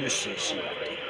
This is it.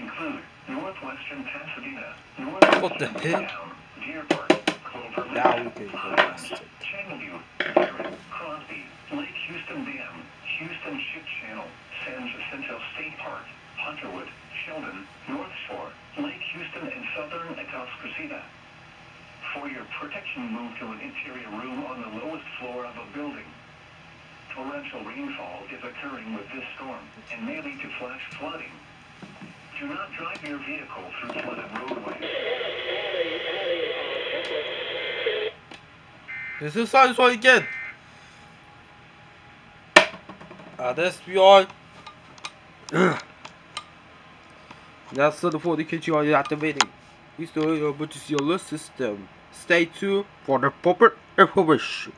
Include northwestern Pasadena, What the northwestern hell? Town, Deer Park, Clover Now Lake, we can go Highlands, west. Channelview, Barrett, Crosby, Lake Houston Dam, Houston Ship Channel, San Jacinto State Park, Hunterwood, Sheldon, North Shore, Lake Houston, and southern Atascocita. For your protection, move to an interior room on the lowest floor of a building. Torrential rainfall is occurring with this storm and may lead to flash flooding. Do not drive your vehicle through flooded roadways. This is how you again. Ah, that's your. That's the for the kitchen while you're activating. Install your see your system. Stay tuned for the proper information.